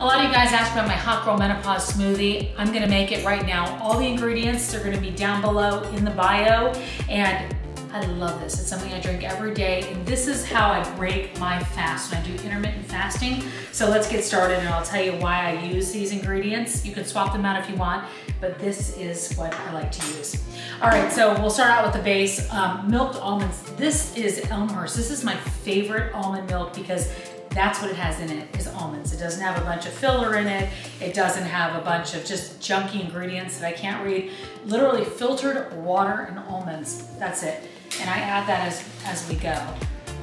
A lot of you guys asked about my Hot Girl Menopause smoothie. I'm gonna make it right now. All the ingredients are gonna be down below in the bio. And I love this. It's something I drink every day. And this is how I break my fast when I do intermittent fasting. So let's get started and I'll tell you why I use these ingredients. You can swap them out if you want, but this is what I like to use. All right, so we'll start out with the base. Um, milked almonds. This is Elmhurst. This is my favorite almond milk because that's what it has in it, is almonds. It doesn't have a bunch of filler in it. It doesn't have a bunch of just junky ingredients that I can't read. Literally filtered water and almonds, that's it. And I add that as, as we go.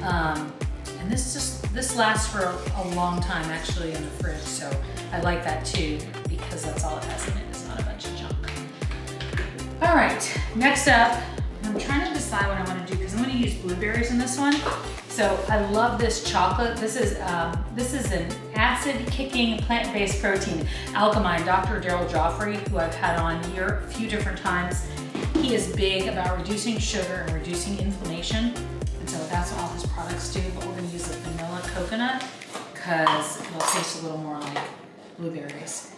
Um, and this just, this lasts for a, a, long time actually in the fridge. So I like that too, because that's all it has in it. It's not a bunch of junk. All right, next up, I'm trying to decide what I wanna do because I'm gonna use blueberries in this one. So I love this chocolate. This is um, this is an acid-kicking plant-based protein, Alkamind. Dr. Daryl Gioffre, who I've had on here a few different times, he is big about reducing sugar and reducing inflammation. And so that's what all his products do, but we're gonna use the vanilla coconut because it'll taste a little more like blueberries.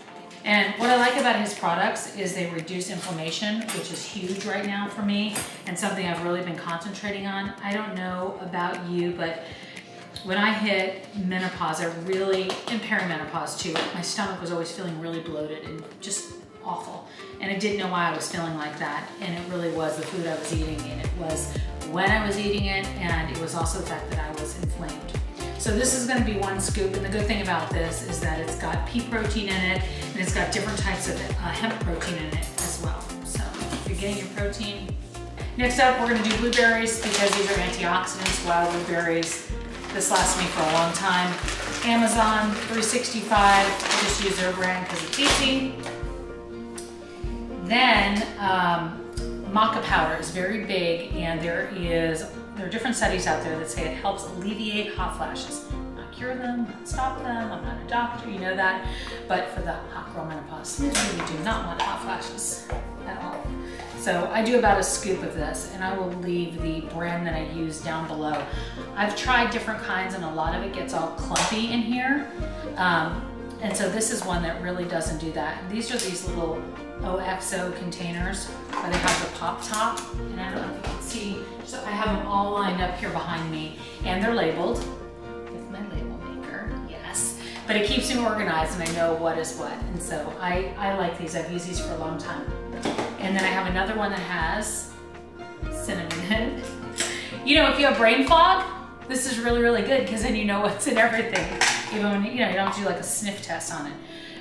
And what I like about his products is they reduce inflammation, which is huge right now for me and something I've really been concentrating on. I don't know about you, but when I hit menopause, I really, in perimenopause too, my stomach was always feeling really bloated and just awful. And I didn't know why I was feeling like that. And it really was the food I was eating and it was when I was eating it and it was also the fact that I was inflamed. So this is gonna be one scoop, and the good thing about this is that it's got pea protein in it, and it's got different types of uh, hemp protein in it as well. So you're getting your protein. Next up, we're gonna do blueberries because these are antioxidants, wild blueberries. This lasts me for a long time. Amazon 365, I just use their brand because it's easy. Then um, maca powder is very big and there is there are different studies out there that say it helps alleviate hot flashes. Not cure them, not stop them, I'm not a doctor, you know that. But for the hot girl menopause smoothie, we do not want hot flashes at all. So I do about a scoop of this and I will leave the brand that I use down below. I've tried different kinds and a lot of it gets all clumpy in here. Um, and so this is one that really doesn't do that. These are these little OXO containers where they have the pop top. And I don't know have them all lined up here behind me and they're labeled with my label maker, yes. But it keeps me organized and I know what is what. And so I, I like these, I've used these for a long time. And then I have another one that has cinnamon. You know, if you have brain fog, this is really, really good because then you know what's in everything. Even when, you know, you don't do like a sniff test on it.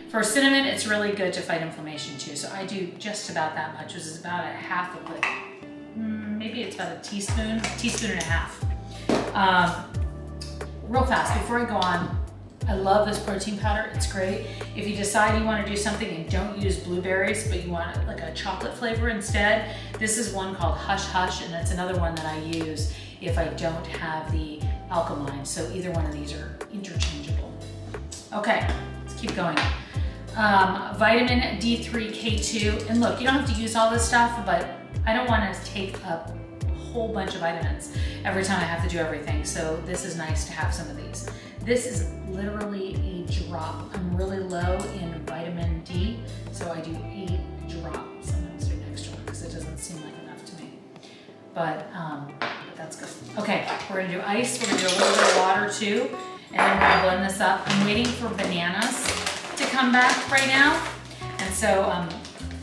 For cinnamon, it's really good to fight inflammation too. So I do just about that much, which is about a half of mm, maybe it's about a teaspoon, teaspoon and a half. Um, real fast, before I go on, I love this protein powder, it's great. If you decide you wanna do something and don't use blueberries, but you want like a chocolate flavor instead, this is one called Hush Hush, and that's another one that I use if I don't have the Alkamind. So either one of these are interchangeable. Okay, let's keep going um, vitamin D3, K2. And look, you don't have to use all this stuff, but I don't want to take up a whole bunch of vitamins every time I have to do everything. So this is nice to have some of these. This is literally a drop. I'm really low in vitamin D, so I do a drop. Sometimes do an extra one because it doesn't seem like enough to me. But, um, but that's good. Okay, we're gonna do ice. We're gonna do a little bit of water too, and then we're gonna blend this up. I'm waiting for bananas to come back right now. And so um,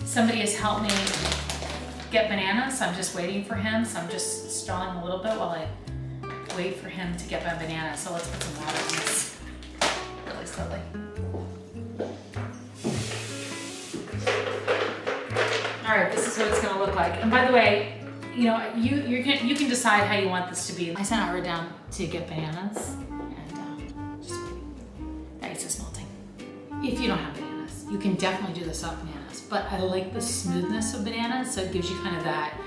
somebody has helped me get bananas. So I'm just waiting for him. So I'm just stalling a little bit while I wait for him to get my banana. So let's put some water in this really slowly. All right, this is what it's gonna look like. And by the way, you know, you you can you can decide how you want this to be. I sent her down to get bananas. And um, just, that is just melting. If you don't have bananas. You can definitely do this off bananas, but I like the smoothness of bananas, so it gives you kind of that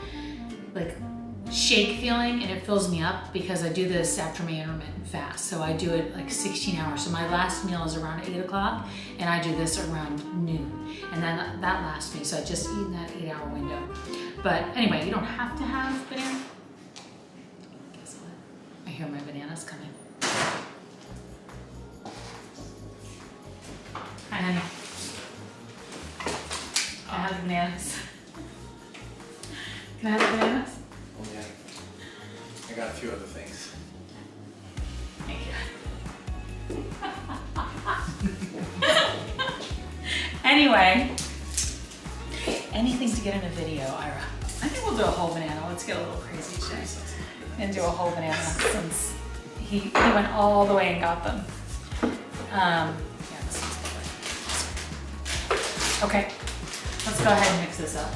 like shake feeling and it fills me up because I do this after my intermittent fast. So I do it like 16 hours. So my last meal is around eight o'clock and I do this around noon. And then that lasts me. So I just eat in that eight hour window. But anyway, you don't have to have banana. Guess what? I hear my bananas coming. And can I have the bananas? Can I have the bananas? Oh, yeah. I got a few other things. Thank you. anyway, anything to get in a video, Ira. I think we'll do a whole banana. Let's get a little crazy today and do a whole banana since he, he went all the way and got them. Um, yeah, this one's good. Okay, let's go ahead and mix this up.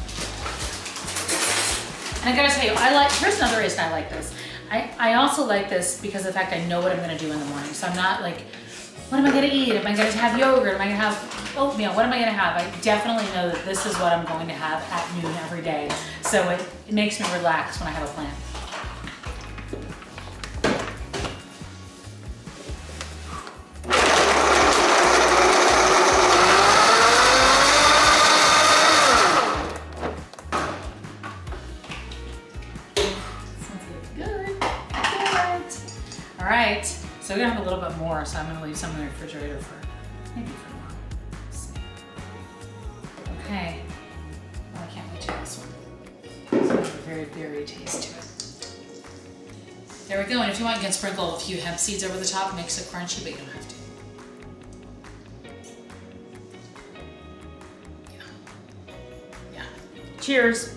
And I gotta tell you, I like, here's another reason I like this. I, I also like this because of the fact I know what I'm gonna do in the morning. So I'm not like, what am I gonna eat? Am I gonna have yogurt? Am I gonna have oatmeal? What am I gonna have? I definitely know that this is what I'm going to have at noon every day. So it, it makes me relax when I have a plan. All right. So we're gonna have a little bit more, so I'm gonna leave some in the refrigerator for maybe for. Okay. Oh, I can't wait to this one. It's got a very berry taste to it. There we go. And if you want, you can sprinkle a few hemp seeds over the top, it makes it crunchy, but you don't have to. Yeah. Yeah. Cheers.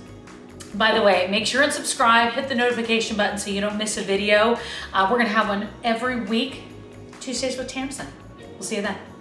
By the way, make sure and subscribe, hit the notification button so you don't miss a video. Uh, we're gonna have one every week, Tuesdays with Tamsen. We'll see you then.